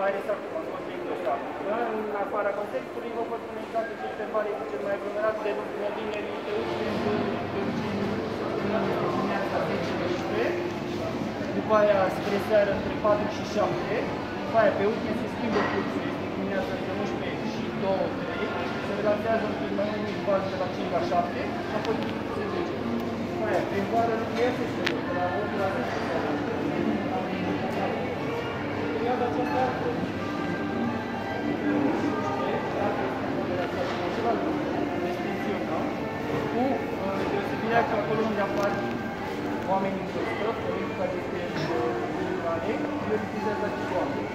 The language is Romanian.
mai ales acum, în contextul ăsta. În afara contextului, vă pot spune exact ce intervale cu cel mai aglomerat de vinerii de dimineața 10-12, după aia spre seară între 4 și 7, după aia pe weekend se schimbă cursul, este dimineața între 11 și 2-3, se relaxează un pic mai mult bază de la 5 la 7 și apoi se duce. După aia, pe vară nu iese să de la 8 la 10 perioada aceasta deosebirea că acolo unde apar oamenii în vârstă, politica este uh, prioritizată acest oameni. Aici